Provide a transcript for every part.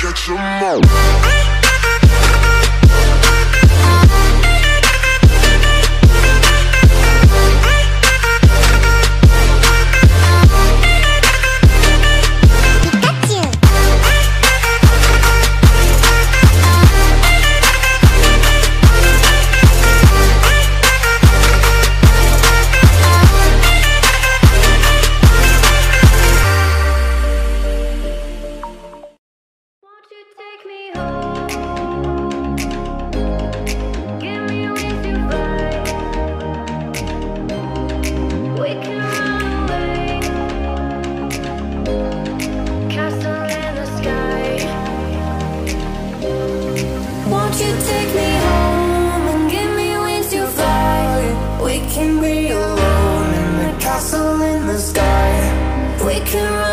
catch 'em all. we can run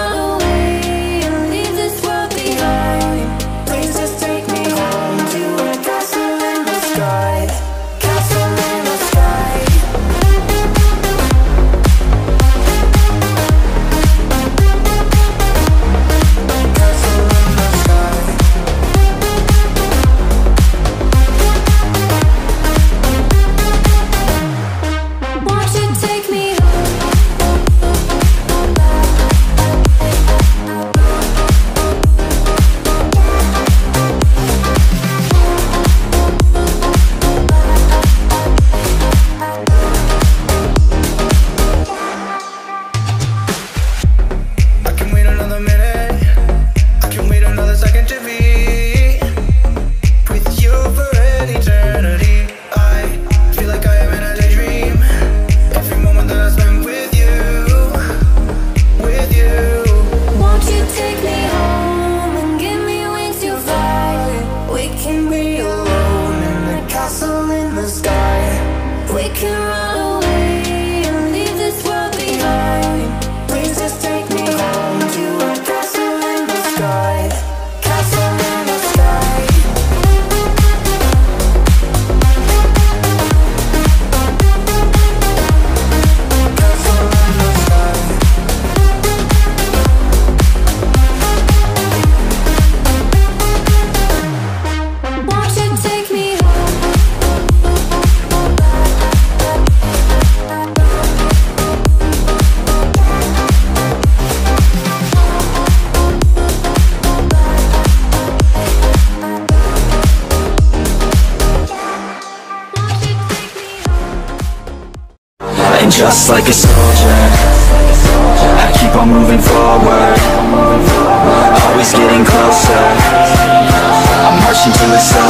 can just like a soldier. I keep on moving forward. Always getting closer. I'm marching to the sun.